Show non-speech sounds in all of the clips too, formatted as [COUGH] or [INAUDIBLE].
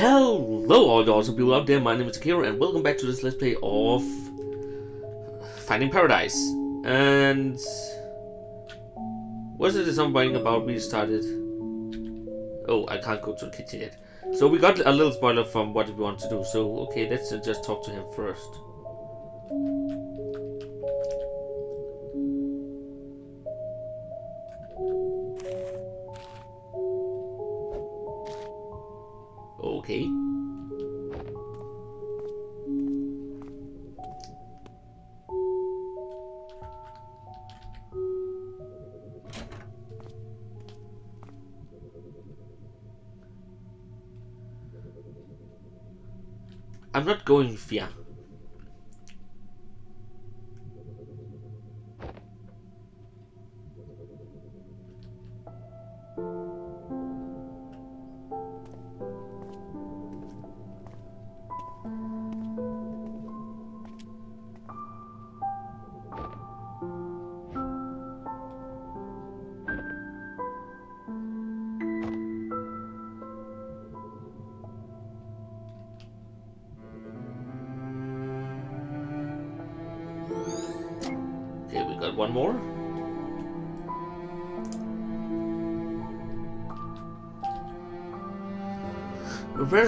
Hello all you awesome people out there, my name is Takeru and welcome back to this Let's Play of Finding Paradise. And... Was it something about we started? Oh, I can't go to the kitchen yet. So we got a little spoiler from what we want to do, so okay, let's just talk to him first. Okay. I'm not going via.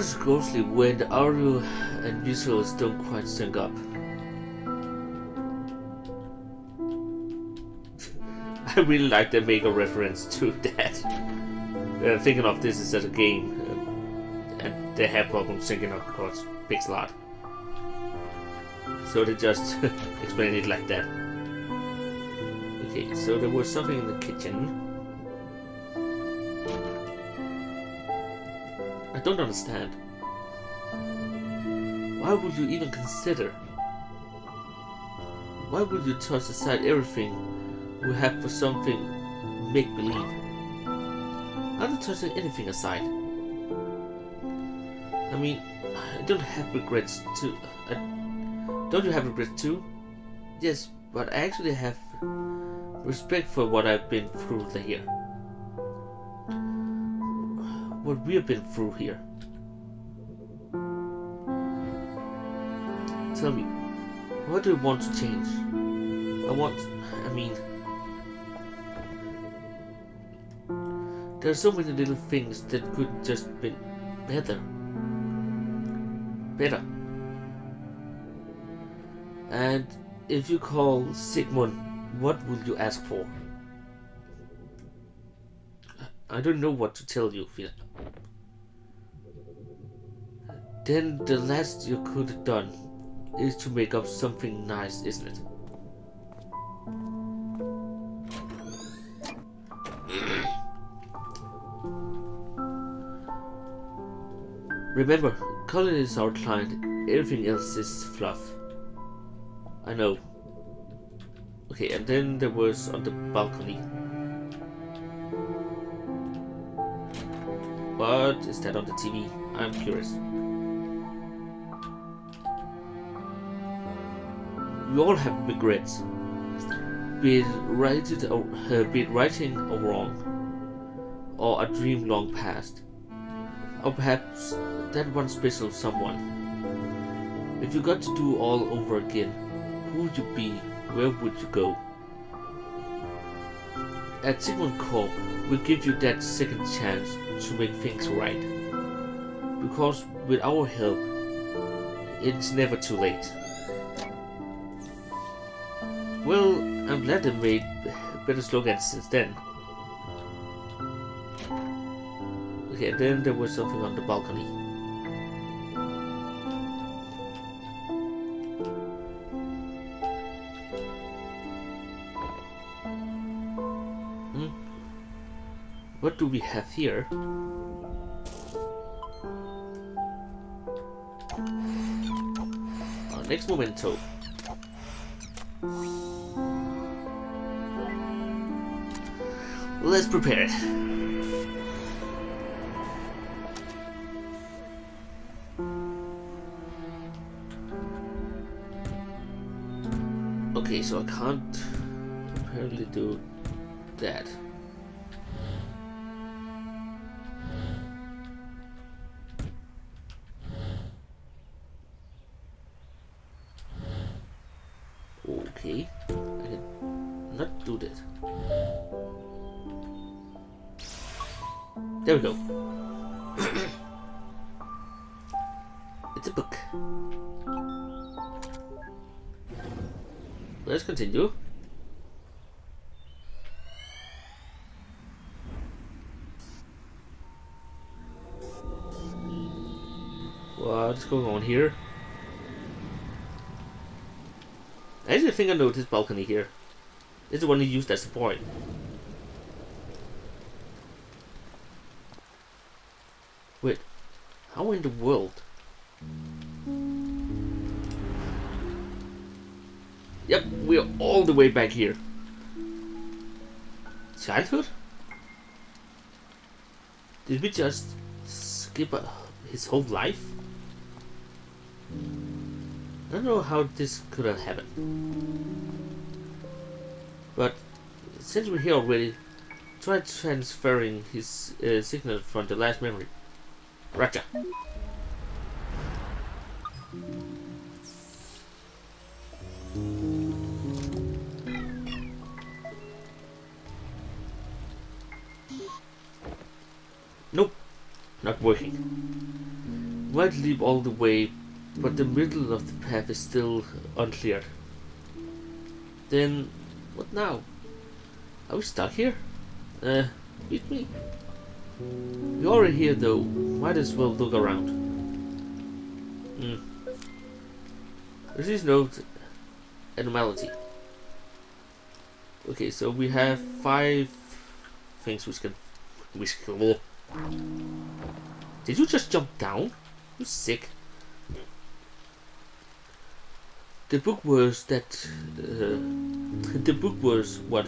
Reverse closely when the audio and visuals don't quite sync up. [LAUGHS] I really like they make a reference to [LAUGHS] that. Uh, thinking of this is as a game, uh, and they have problems syncing up because pixel art. So they just [LAUGHS] explain it like that. Okay, so there was something in the kitchen. Don't understand. Why would you even consider? Why would you toss aside everything we have for something make-believe? I'm not tossing anything aside. I mean, I don't have regrets too. I, don't you have regrets too? Yes, but I actually have respect for what I've been through here. What we've been through here. Tell me, what do you want to change? I want, I mean, there are so many little things that could just be better. Better. And if you call Sigmund what would you ask for? I don't know what to tell you, Phil. Then the last you could have done is to make up something nice, isn't it? [CLEARS THROAT] Remember, Colin is our client, everything else is fluff. I know. Okay, and then there was on the balcony. What is that on the TV? I'm curious. We all have regrets. Be it, righted or, uh, be it righting or wrong, or a dream long past, or perhaps that one special someone. If you got to do all over again, who would you be where would you go? At Sigmund Corp, we give you that second chance to make things right. Because with our help, it's never too late. Well, I'm glad they made better slogans since then. Okay, then there was something on the balcony. Hmm. What do we have here? Our next memento. Let's prepare it. Okay, so I can't apparently do that. Okay, I can not do that. There we go. it's a book. Let's continue. What's going on here? I actually think I know this balcony here. It's the one he used as support. Wait, how in the world? Yep, we're all the way back here. Childhood? Did we just skip uh, his whole life? I don't know how this could have happened. But since we're here already, try transferring his uh, signal from the last memory. Roger. Nope, not working. Might leap all the way, but the middle of the path is still unclear. Then, what now? Are we stuck here? Uh, beat me. You're here though, might as well look around. Hmm. There is no anomaly. Okay, so we have five things we can we can did you just jump down? You sick. The book was that. Uh, [LAUGHS] the book was what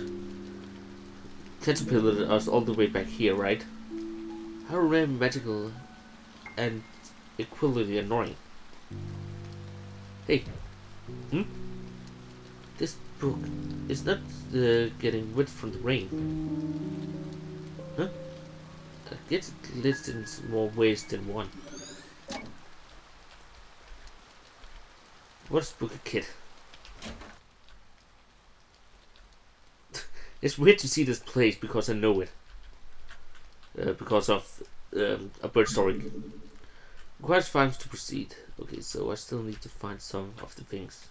caterpillared us all the way back here, right? How rare, magical, and equally annoying. Hey, hmm? This book is not uh, getting wet from the rain. Huh? I guess it lives in more ways than one. What a spooky kid. [LAUGHS] it's weird to see this place because I know it. Uh, because of um, a bird story. Requires funds to proceed. Okay, so I still need to find some of the things.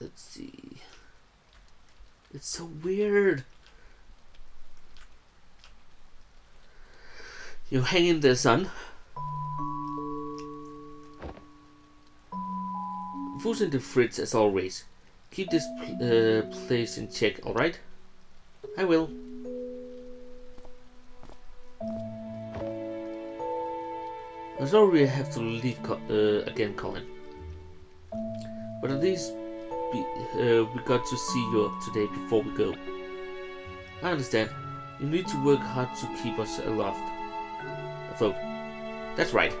Let's see. It's so weird. You hang in the sun. Food's in the fridge as always. Keep this uh, place in check, alright? I will. I'm sorry I have to leave uh, again, Colin. But at least be, uh, we got to see you today before we go. I understand. You need to work hard to keep us aloft. Afloat. That's right.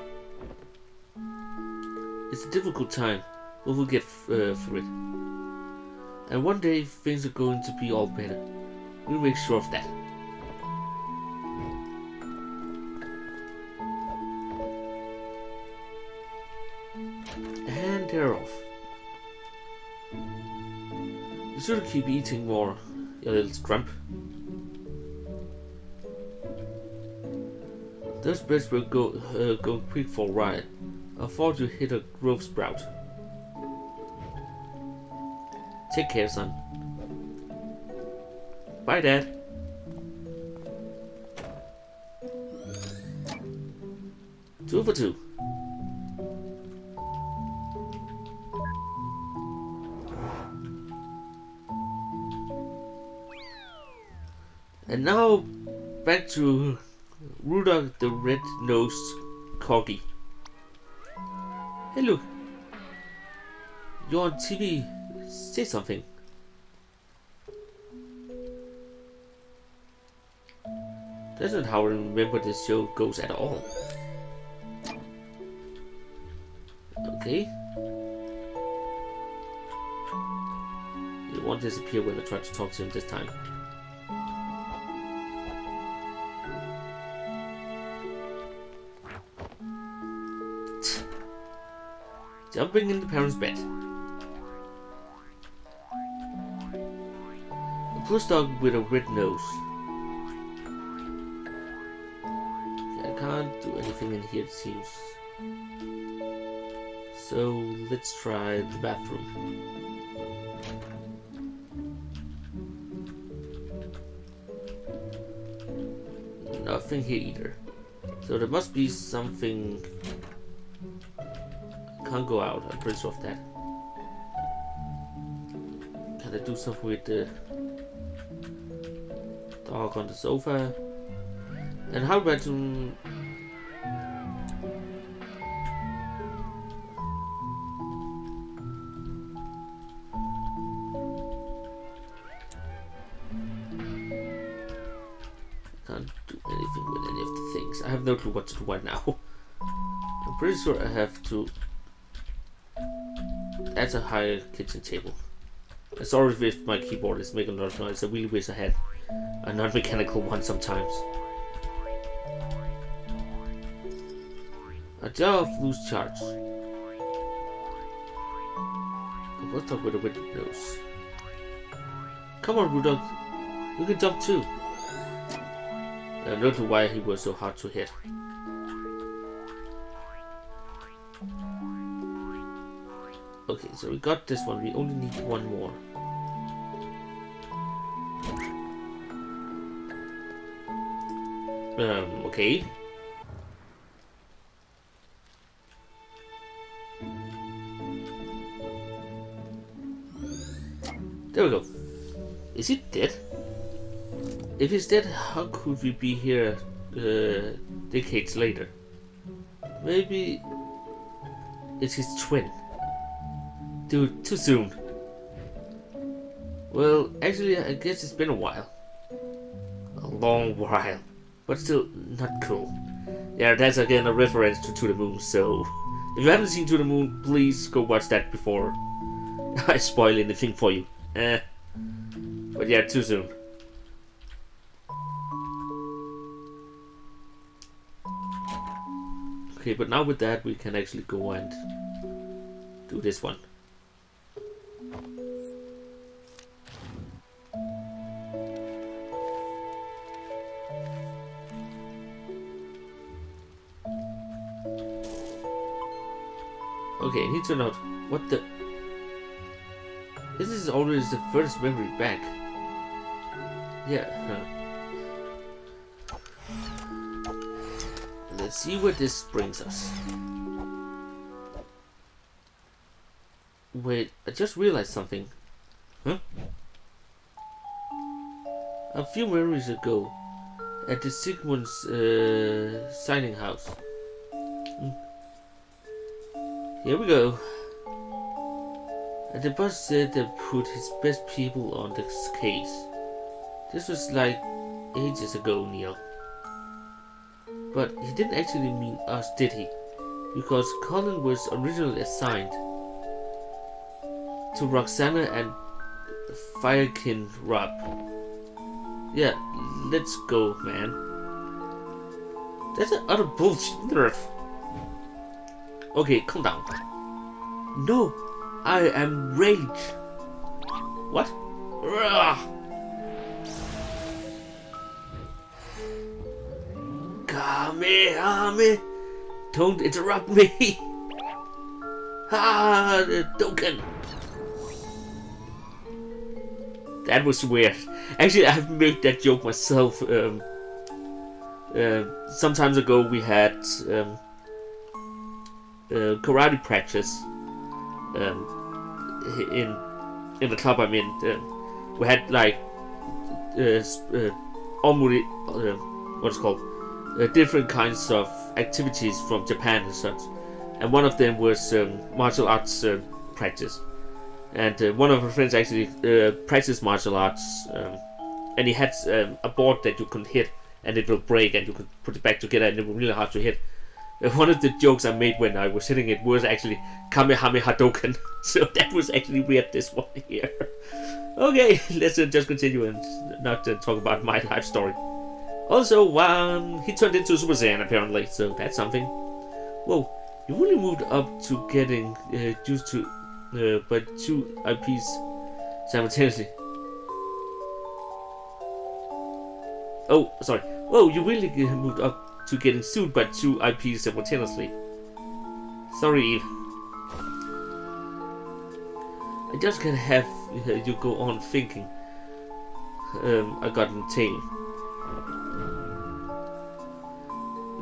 It's a difficult time, but we'll get uh, through it. And one day things are going to be all better. We'll make sure of that. They're off. You should keep eating more, you little scrump. Those birds will go uh, go quick for a ride. I thought you hit a growth sprout. Take care, son. Bye, Dad. Two for two. And now, back to Rudolph the red-nosed corgi. Hey look! You're on TV. Say something. That's not how I remember this show goes at all. Okay. He won't disappear when I try to talk to him this time. Jumping in the parents' bed. A plus dog with a red nose. I can't do anything in here, it seems. So let's try the bathroom. Nothing here either. So there must be something can't go out. I'm pretty sure of that. Can I do something with the dog on the sofa? And how about to Can't do anything with any of the things. I have no clue what to do right now. I'm pretty sure I have to that's a higher kitchen table. Sorry if my keyboard is making a lot of noise. I really wish I had a non-mechanical one sometimes. A jar of loose charge. What's up with the windows? Come on, Rudolph. You can jump too. I don't know why he was so hard to hit. Okay, so we got this one. We only need one more. Um, okay. There we go. Is he dead? If he's dead, how could we be here uh, decades later? Maybe it's his twin. Dude, too soon. Well, actually, I guess it's been a while. A long while. But still, not cool. Yeah, that's again a reference to To the Moon, so... If you haven't seen To the Moon, please go watch that before [LAUGHS] I spoil anything for you. Eh. But yeah, too soon. Okay, but now with that, we can actually go and do this one. Okay, I need to note what the. This is always the first memory back. Yeah. Huh. Let's see where this brings us. Wait, I just realized something. Huh? A few memories ago, at the Sigmund's uh, signing house. Hmm. Here we go. And the boss said they put his best people on this case. This was like ages ago, Neil. But he didn't actually mean us, did he? Because Colin was originally assigned to Roxana and Firekin Rob. Yeah, let's go, man. That's an utter bullshit nerf. Okay, calm down. No, I am rage. What? Kamehame! Don't interrupt me! [LAUGHS] Ah, the token! That was weird. Actually, I've made that joke myself. Um, uh, sometimes ago, we had um, uh, karate practice um, in in the club I'm in. Uh, we had like uh, uh, almost uh, what's called uh, different kinds of activities from Japan and such, and one of them was um, martial arts uh, practice. And uh, one of our friends actually uh, practiced martial arts, um, and he had um, a board that you could hit, and it will break, and you could put it back together, and it was really hard to hit. Uh, one of the jokes I made when I was hitting it was actually Kamehameha Hadoken, [LAUGHS] so that was actually weird. This one here. okay, [LAUGHS] let's uh, just continue and not uh, talk about my life story. Also, um, he turned into Super Saiyan apparently, so that's something. Whoa, You really moved up to getting uh, used to uh, by two IPs simultaneously. Oh, sorry. Whoa, you really moved up to getting sued by two IPs simultaneously. Sorry, Eve. I just can't have you go on thinking um, I got in tail.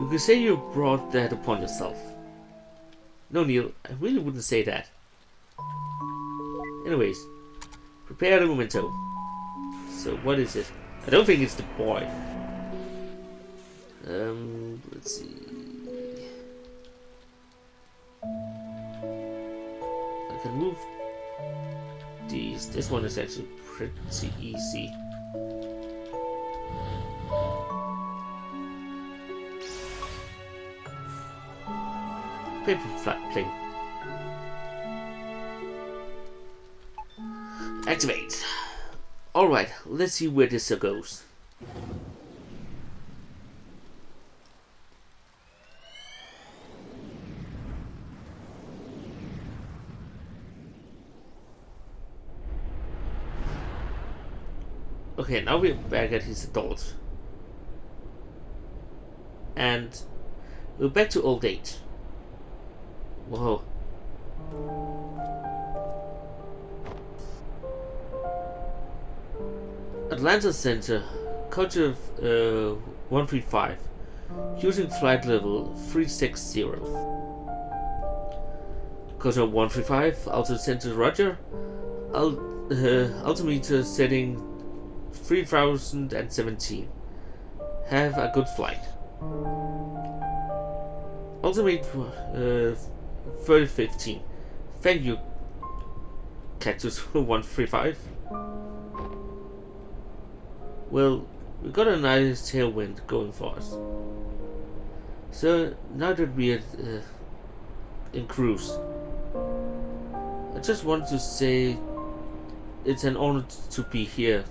You could say you brought that upon yourself. No, Neil, I really wouldn't say that. Anyways, prepare the memento. So, what is it? I don't think it's the boy. Um, let's see. I can move these. This one is actually pretty easy. Paper flat plane. Activate. Alright, let's see where this goes. Okay, now we're back at his adult. And we're back to old age. Whoa. Atlanta Center, Culture uh, 135, using flight level 360. Culture 135, Alto Center Roger, Al uh, altimeter setting 3017. Have a good flight. Ultimate uh, 3015. Thank you, Cactus [LAUGHS] 135. Well, we got a nice tailwind going for us. So now that we're uh, in cruise, I just want to say it's an honor to be here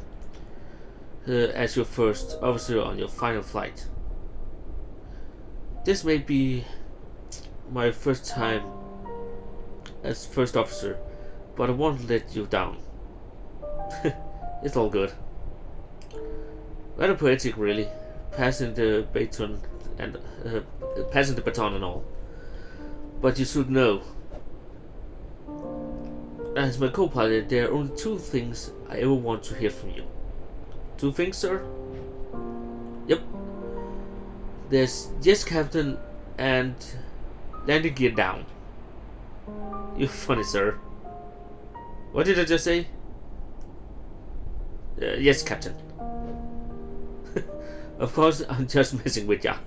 as your first officer on your final flight. This may be my first time as first officer, but I won't let you down. [LAUGHS] it's all good. Rather poetic, really, passing the baton and uh, passing the baton and all. But you should know, as my co-pilot, there are only two things I ever want to hear from you. Two things, sir? Yep. There's yes, Captain, and landing gear down. You're funny, sir. What did I just say? Uh, yes, Captain. [LAUGHS] of course, I'm just messing with ya.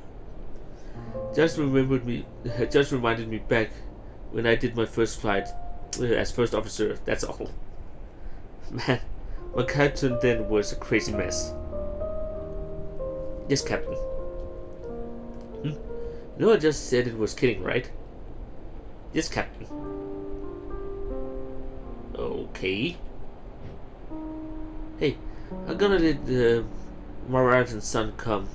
Just remembered me. [LAUGHS] Just reminded me back when I did my first flight uh, as first officer. That's all. [LAUGHS] Man, my captain then was a crazy mess. Yes, Captain. Hmm? No, I just said it was kidding, right? Yes, Captain. Okay. Hey, I'm gonna let uh, my wife and son come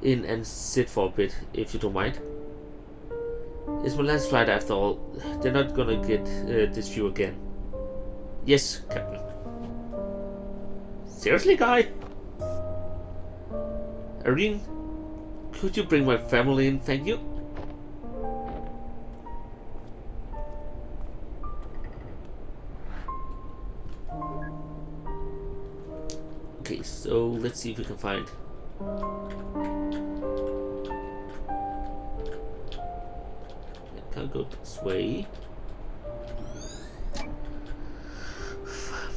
in and sit for a bit, if you don't mind. It's my last flight after all. They're not gonna get uh, this view again. Yes, Captain. Seriously, guy? Irene, could you bring my family in, thank you? Okay, so let's see if we can find can't go this way.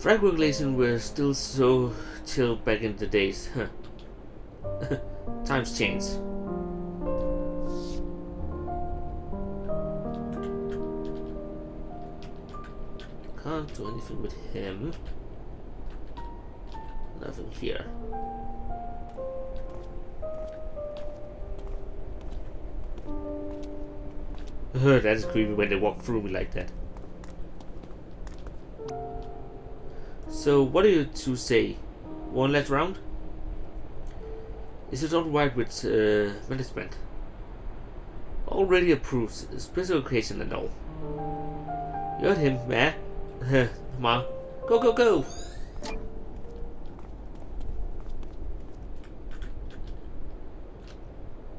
Flag regulation were still so chill back in the days. [LAUGHS] Times change. Can't do anything with him. Nothing here. [LAUGHS] That's creepy when they walk through me like that. So, what do you two say? One last round? Is it alright with uh, management? Already approves. Special occasion and all. You heard him, man. Come on. Go, go, go!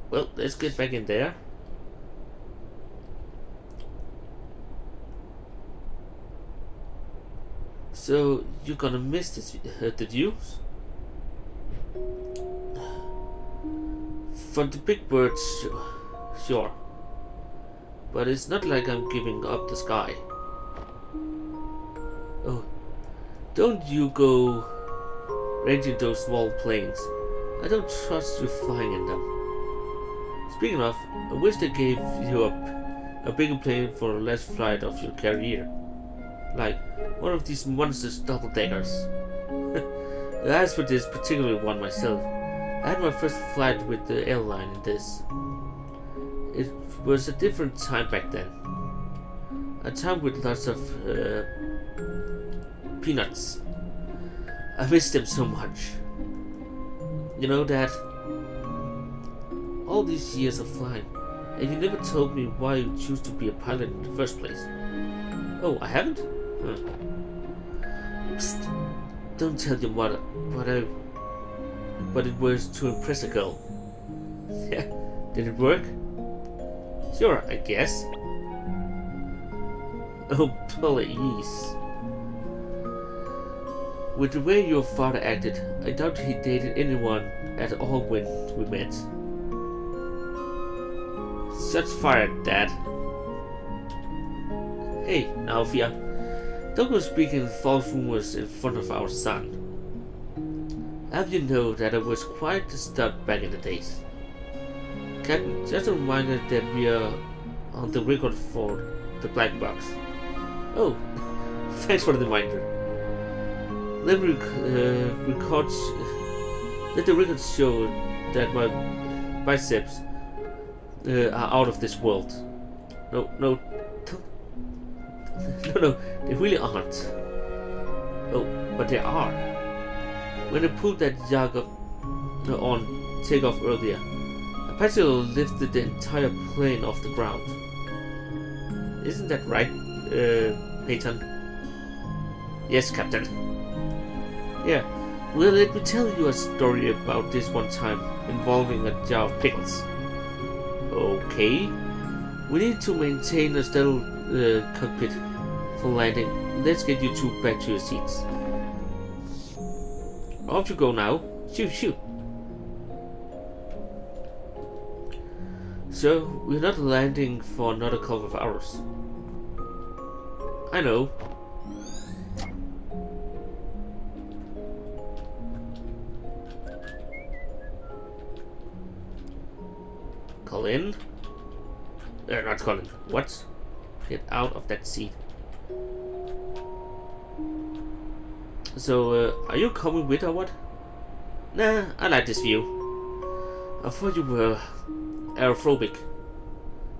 Well, let's get back in there. So, you're gonna miss this, uh, the views? For the big birds, sure. But it's not like I'm giving up the sky. Oh, don't you go ranging those small planes. I don't trust you flying in them. Speaking of, I wish they gave you a, a bigger plane for less flight of your career. Like one of these monstrous double deckers. [LAUGHS] As for this particular one myself, I had my first flight with the airline in this. It was a different time back then. A time with lots of uh, peanuts. I miss them so much. You know, that all these years of flying, and you never told me why you choose to be a pilot in the first place. Oh, I haven't? Huh. Don't tell your mother, but I... But it was to impress a girl. [LAUGHS] Yeah, did it work? Sure, I guess. Oh, please. With the way your father acted, I doubt he dated anyone at all when we met. Shots fired, Dad. Hey, Sofia. Don't go speaking false rumors in front of our son. Have you know that I was quite a stud back in the days. Captain, just a reminder that we are on the record for the black box. Oh, [LAUGHS] thanks for the reminder. Let me uh, records, let the records show that my biceps uh, are out of this world. No, no, [LAUGHS] no, no, they really aren't. Oh, but they are. When I pulled that Jager uh, on takeoff earlier, Apache lifted the entire plane off the ground. Isn't that right, uh, Peyton? Yes, Captain. Yeah, well, let me tell you a story about this one time involving a jar of pickles. Okay. We need to maintain a stealth uh, cockpit landing. Let's get you two back to your seats. Off you go now. Shoot, shoot. So, we're not landing for another couple of hours. I know. Colin? Uh, not Colin. What? Get out of that seat. So, uh, are you coming with or what? Nah, I like this view. I thought you were aerophobic.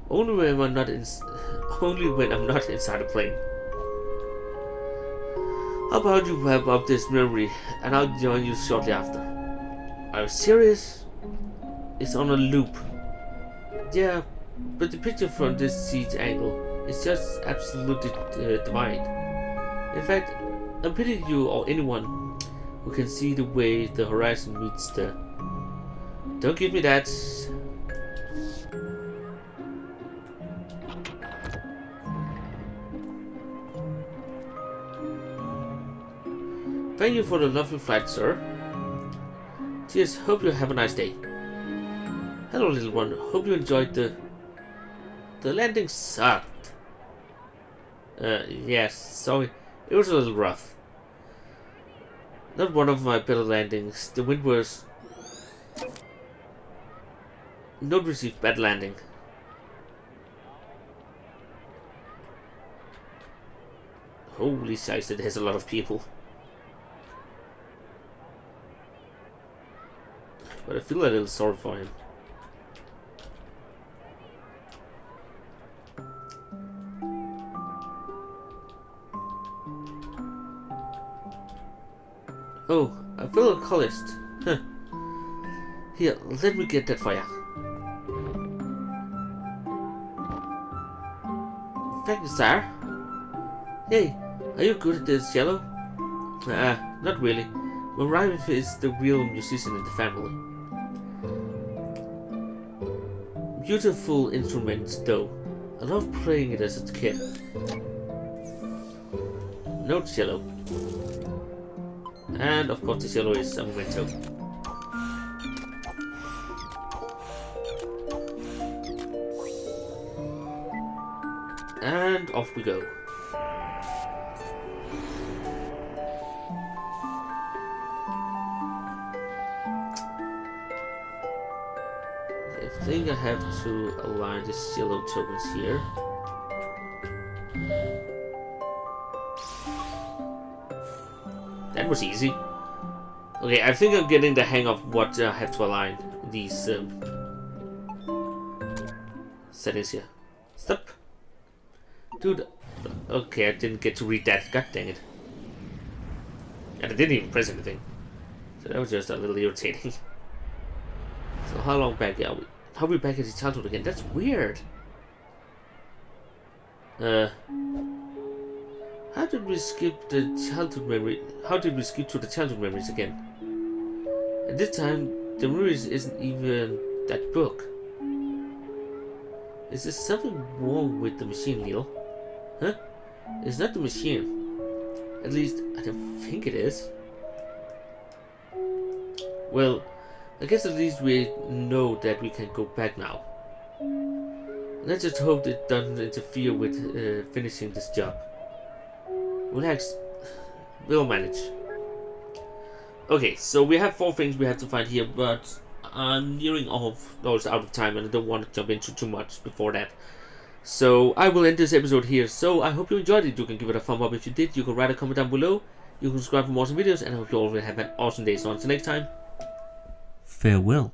Only when I'm not in, [LAUGHS] only when I'm not inside a plane. How about you wrap up this memory and I'll join you shortly after. Are you serious? It's on a loop. Yeah, but the picture from this seat angle is just absolutely uh, divine. In fact, I pity you or anyone who can see the way the horizon meets the... Don't give me that. Thank you for the lovely flight, sir. Cheers, hope you have a nice day. Hello, little one. Hope you enjoyed the... The landing sucked. Uh, yes, sorry. It was a little rough. Not one of my better landings. The wind was... Not received bad landing. Holy size, it has a lot of people. But I feel a little sorry for him. Oh, a fellow colorist. Huh. Here, let me get that for you. Thank you, sir. Hey, are you good at this, Yellow? Ah, not really. My rival is the real musician in the family. Beautiful instrument, though. I loved playing it as a kid. Notes yellow. And of course, this yellow is a memento. And off we go. I think I have to align the yellow tokens here. That was easy. Okay, I think I'm getting the hang of what I have to align these um, settings here. Stop. Dude, okay, I didn't get to read that. God dang it. And I didn't even press anything. So that was just a little irritating. [LAUGHS] so how long back are we? How are we back at his childhood again? That's weird. Uh, did we skip the childhood memory? How did we skip to the childhood memories again? At this time, the memories isn't even that book. Is there something wrong with the machine, Neil? Huh? It's not the machine. At least, I don't think it is. Well, I guess at least we know that we can go back now. Let's just hope it doesn't interfere with uh, finishing this job. Relax. We'll manage. Okay, so we have four things we have to find here, but I'm nearing off those out of time and I don't want to jump into too much before that. So I will end this episode here. So I hope you enjoyed it. You can give it a thumb up if you did. You can write a comment down below. You can subscribe for more awesome videos and I hope you all will have an awesome day. So until next time, farewell.